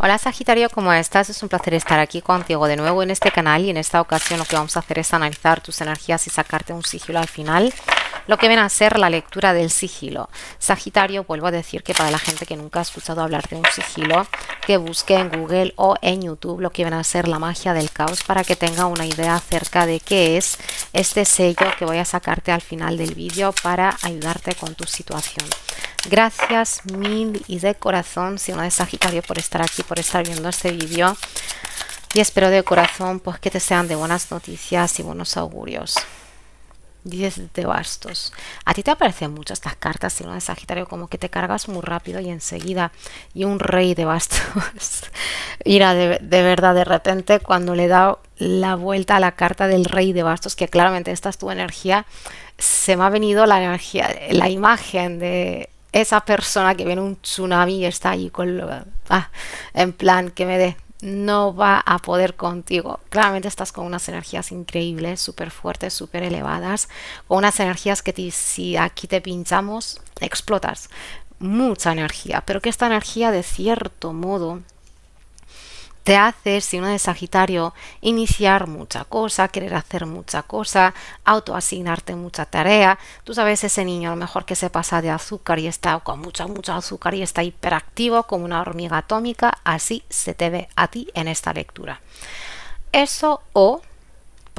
Hola Sagitario, ¿cómo estás? Es un placer estar aquí contigo de nuevo en este canal y en esta ocasión lo que vamos a hacer es analizar tus energías y sacarte un sigilo al final, lo que viene a ser la lectura del sigilo. Sagitario, vuelvo a decir que para la gente que nunca ha escuchado hablar de un sigilo, que busque en Google o en YouTube lo que viene a ser la magia del caos para que tenga una idea acerca de qué es este sello que voy a sacarte al final del vídeo para ayudarte con tu situación. Gracias mil y de corazón, si no de Sagitario, por estar aquí, por estar viendo este vídeo. Y espero de corazón pues que te sean de buenas noticias y buenos augurios. 10 de bastos. A ti te aparecen mucho estas cartas, si no de Sagitario, como que te cargas muy rápido y enseguida. Y un rey de bastos. Mira, de, verdad, de repente cuando le da la vuelta a la carta del rey de bastos, que claramente esta es tu energía, se me ha venido la energía, la imagen de esa persona que viene un tsunami y está ahí con ah, en plan que me dé no va a poder contigo. Claramente estás con unas energías increíbles, súper fuertes, súper elevadas, con unas energías que si aquí te pinchamos, explotas. Mucha energía, pero que esta energía de cierto modo te hace, si uno de Sagitario, iniciar mucha cosa, querer hacer mucha cosa, autoasignarte mucha tarea. Tú sabes, ese niño a lo mejor que se pasa de azúcar y está con mucha, mucha azúcar y está hiperactivo como una hormiga atómica, así se te ve a ti en esta lectura. Eso o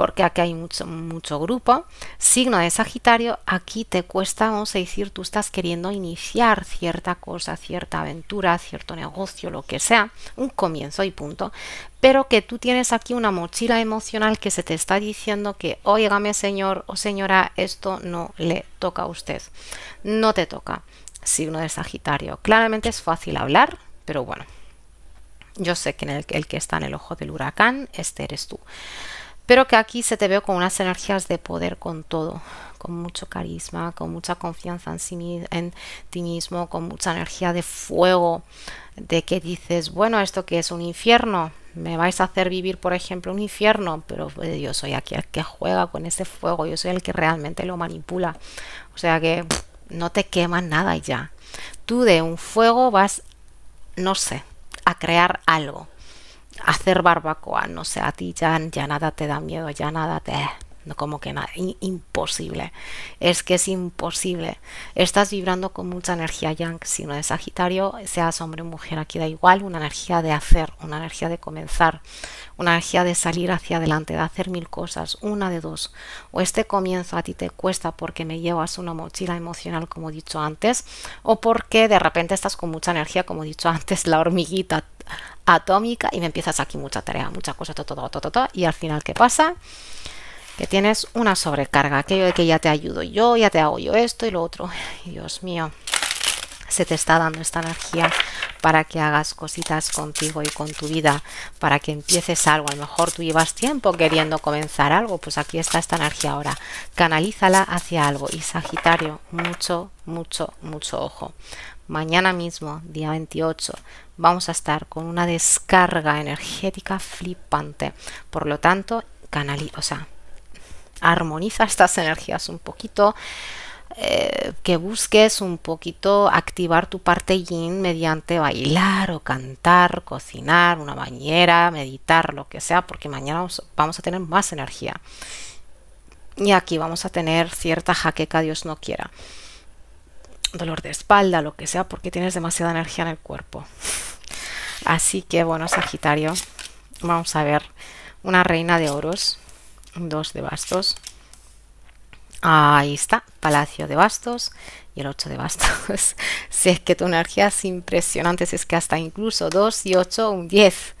porque aquí hay mucho, grupo. Signo de Sagitario, aquí te cuesta, vamos a decir, tú estás queriendo iniciar cierta cosa, cierta aventura, cierto negocio, lo que sea, un comienzo y punto. Pero que tú tienes aquí una mochila emocional que se te está diciendo que, oígame señor o señora, esto no le toca a usted. No te toca. Signo de Sagitario. Claramente es fácil hablar, pero bueno. Yo sé que el, el que está en el ojo del huracán, este eres tú pero que aquí se te ve con unas energías de poder con todo, con mucho carisma, con mucha confianza en, sí, en ti mismo, con mucha energía de fuego, de que dices, bueno, esto que es un infierno, me vais a hacer vivir, por ejemplo, un infierno, pero pues, yo soy aquí el que juega con ese fuego, yo soy el que realmente lo manipula. O sea que no te queman nada ya. Tú de un fuego vas, no sé, a crear algo hacer barbacoa, no sé, a ti ya, ya nada te da miedo, ya nada te... No, como que nada, imposible. Es que es imposible. Estás vibrando con mucha energía yang, sino de Sagitario, seas hombre o mujer, aquí da igual, una energía de hacer, una energía de comenzar, una energía de salir hacia adelante, de hacer mil cosas, una de dos. O este comienzo a ti te cuesta porque me llevas una mochila emocional, como he dicho antes, o porque de repente estás con mucha energía, como he dicho antes, la hormiguita atómica y me empiezas aquí mucha tarea, mucha cosa, todo, todo, todo, todo, y al final, ¿qué pasa? Que tienes una sobrecarga, aquello de que ya te ayudo yo, ya te hago yo esto y lo otro. Dios mío, se te está dando esta energía para que hagas cositas contigo y con tu vida, para que empieces algo. A lo mejor tú llevas tiempo queriendo comenzar algo, pues aquí está esta energía ahora. Canalízala hacia algo. Y Sagitario, mucho, mucho, mucho ojo. Mañana mismo, día 28, vamos a estar con una descarga energética flipante. Por lo tanto, canaliza, o sea, armoniza estas energías un poquito. Eh, que busques un poquito activar tu parte yin mediante bailar o cantar, cocinar, una bañera, meditar, lo que sea, porque mañana vamos a tener más energía. Y aquí vamos a tener cierta jaqueca, Dios no quiera. Dolor de espalda, lo que sea, porque tienes demasiada energía en el cuerpo. Así que bueno, Sagitario, vamos a ver una reina de oros, dos de bastos. Ahí está, Palacio de Bastos y el 8 de Bastos. si es que tu energía es impresionante, si es que hasta incluso 2 y 8, un 10.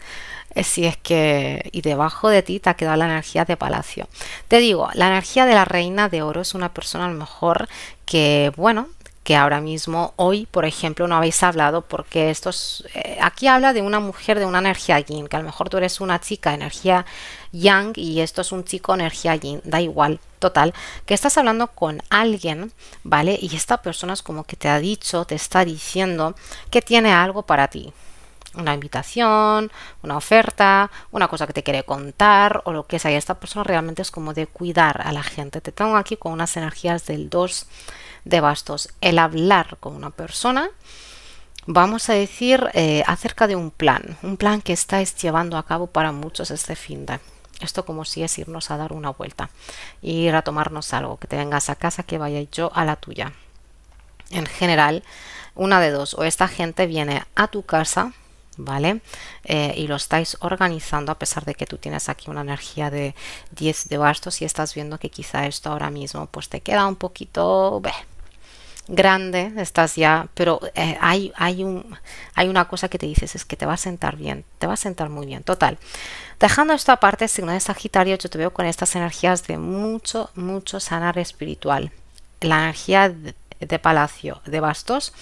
Eh, si es que, y debajo de ti te ha quedado la energía de Palacio. Te digo, la energía de la Reina de Oro es una persona a lo mejor que, bueno, que ahora mismo, hoy, por ejemplo, no habéis hablado porque esto es, eh, aquí habla de una mujer de una energía yin, que a lo mejor tú eres una chica energía yang y esto es un chico energía yin, da igual, total, que estás hablando con alguien, ¿vale? Y esta persona es como que te ha dicho, te está diciendo que tiene algo para ti, una invitación, una oferta, una cosa que te quiere contar o lo que sea. Y esta persona realmente es como de cuidar a la gente. Te tengo aquí con unas energías del 2 de bastos. El hablar con una persona, vamos a decir eh, acerca de un plan, un plan que estáis llevando a cabo para muchos este fin de esto como si es irnos a dar una vuelta, ir a tomarnos algo, que te vengas a casa, que vaya yo a la tuya. En general, una de dos, o esta gente viene a tu casa, ¿vale? Eh, y lo estáis organizando a pesar de que tú tienes aquí una energía de 10 de bastos y estás viendo que quizá esto ahora mismo pues te queda un poquito grande, estás ya, pero eh, hay, hay, un, hay una cosa que te dices, es que te va a sentar bien, te va a sentar muy bien, total. Dejando esto aparte, signo de Sagitario, yo te veo con estas energías de mucho, mucho sanar espiritual. La energía de, de Palacio de Bastos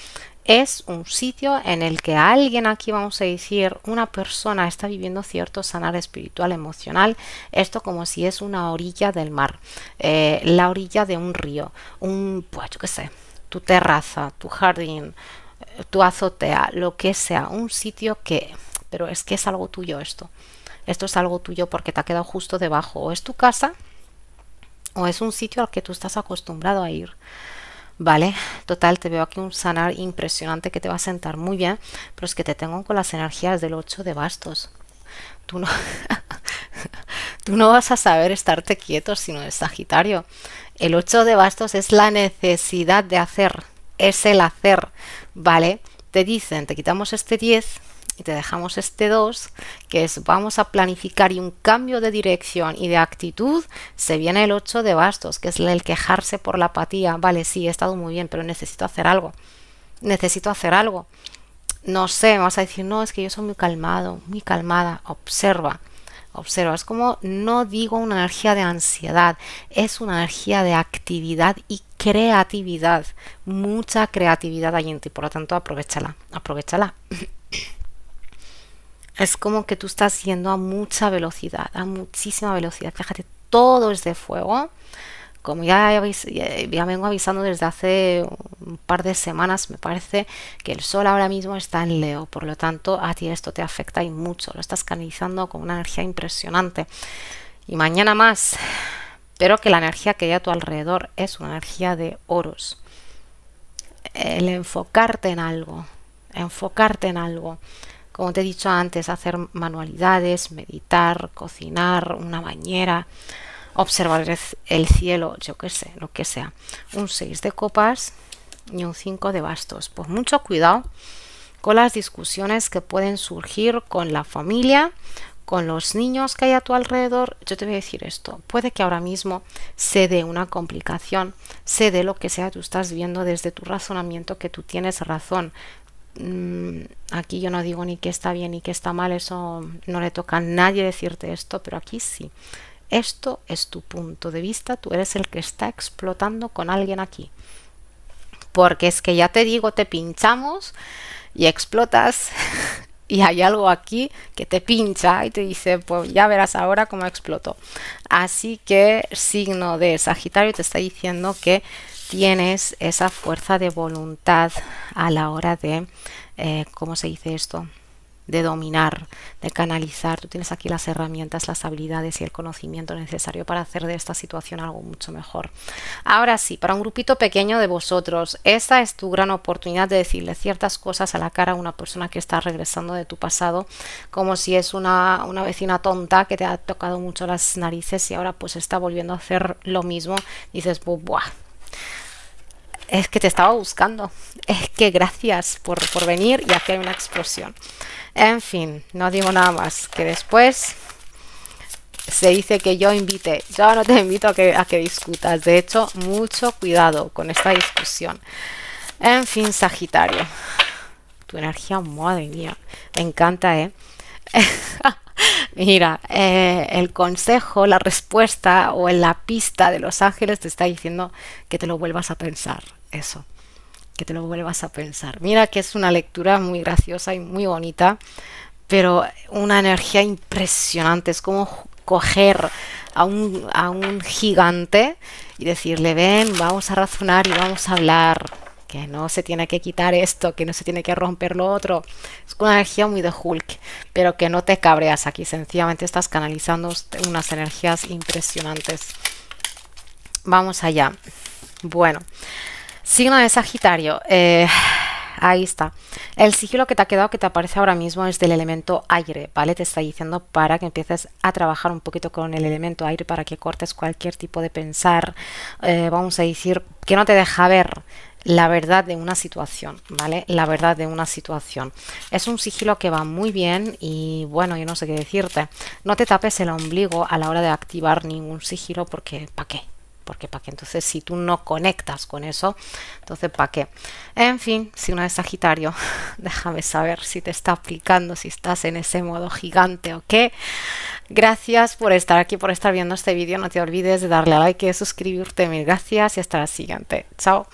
es un sitio en el que alguien aquí, vamos a decir, una persona está viviendo cierto sanar espiritual, emocional, esto como si es una orilla del mar, eh, la orilla de un río, un, pues yo qué sé, tu terraza, tu jardín, eh, tu azotea, lo que sea, un sitio que, pero es que es algo tuyo esto, esto es algo tuyo porque te ha quedado justo debajo, o es tu casa, o es un sitio al que tú estás acostumbrado a ir. Vale, total, te veo aquí un sanar impresionante que te va a sentar muy bien, pero es que te tengo con las energías del 8 de bastos. Tú no, tú no vas a saber estarte quieto si no es Sagitario. El 8 de bastos es la necesidad de hacer, es el hacer, ¿vale? Te dicen, te quitamos este 10 y te dejamos este 2, que es vamos a planificar y un cambio de dirección y de actitud, se viene el 8 de bastos, que es el quejarse por la apatía. Vale, sí, he estado muy bien, pero necesito hacer algo. Necesito hacer algo. No sé, vas a decir, no, es que yo soy muy calmado, muy calmada. Observa, observa. Es como, no digo una energía de ansiedad, es una energía de actividad y creatividad. Mucha creatividad hay en ti, por lo tanto, aprovechala, aprovechala. es como que tú estás yendo a mucha velocidad, a muchísima velocidad. Fíjate, todo es de fuego. Como ya, ya vengo avisando desde hace un par de semanas, me parece que el sol ahora mismo está en Leo. Por lo tanto, a ti esto te afecta y mucho. Lo estás canalizando con una energía impresionante. Y mañana más. Pero que la energía que hay a tu alrededor es una energía de oros. El enfocarte en algo. Enfocarte en algo como te he dicho antes, hacer manualidades, meditar, cocinar, una bañera, observar el cielo, yo qué sé, lo que sea. Un 6 de copas y un 5 de bastos. Pues mucho cuidado con las discusiones que pueden surgir con la familia, con los niños que hay a tu alrededor, yo te voy a decir esto, puede que ahora mismo se dé una complicación, se dé lo que sea, tú estás viendo desde tu razonamiento que tú tienes razón, Mm, aquí yo no digo ni que está bien ni que está mal, eso no le toca a nadie decirte esto, pero aquí sí. Esto es tu punto de vista, tú eres el que está explotando con alguien aquí. Porque es que ya te digo, te pinchamos y explotas y hay algo aquí que te pincha y te dice, pues ya verás ahora cómo exploto. Así que signo de Sagitario te está diciendo que tienes esa fuerza de voluntad a la hora de, eh, ¿cómo se dice esto? de dominar, de canalizar. Tú tienes aquí las herramientas, las habilidades y el conocimiento necesario para hacer de esta situación algo mucho mejor. Ahora sí, para un grupito pequeño de vosotros, esta es tu gran oportunidad de decirle ciertas cosas a la cara a una persona que está regresando de tu pasado, como si es una, una vecina tonta que te ha tocado mucho las narices y ahora pues está volviendo a hacer lo mismo. Dices, buah, es que te estaba buscando. Es que gracias por, venir y aquí hay una explosión. En fin, no digo nada más. Que después se dice que yo invite. Yo no te invito a que, a que discutas. De hecho, mucho cuidado con esta discusión. En fin, Sagitario. Tu energía, madre mía. Me encanta, ¿eh? Mira, eh, el consejo, la respuesta o en la pista de los ángeles te está diciendo que te lo vuelvas a pensar eso, que te lo vuelvas a pensar. Mira que es una lectura muy graciosa y muy bonita, pero una energía impresionante. Es como coger a un, a un gigante y decirle, ven, vamos a razonar y vamos a hablar que no se tiene que quitar esto, que no se tiene que romper lo otro. Es una energía muy de Hulk, pero que no te cabreas aquí, sencillamente estás canalizando unas energías impresionantes. Vamos allá. Bueno, Signo de Sagitario. Eh, ahí está. El sigilo que te ha quedado, que te aparece ahora mismo, es del elemento aire, ¿vale? Te está diciendo para que empieces a trabajar un poquito con el elemento aire, para que cortes cualquier tipo de pensar, eh, vamos a decir, que no te deja ver la verdad de una situación, ¿vale? La verdad de una situación. Es un sigilo que va muy bien y bueno, yo no sé qué decirte. No te tapes el ombligo a la hora de activar ningún sigilo porque ¿para qué? porque para qué. Entonces, si tú no conectas con eso, entonces ¿para qué? En fin, si uno es Sagitario, déjame saber si te está aplicando, si estás en ese modo gigante o qué. Gracias por estar aquí, por estar viendo este vídeo. No te olvides de darle a like y suscribirte. Mil gracias y hasta la siguiente. Chao.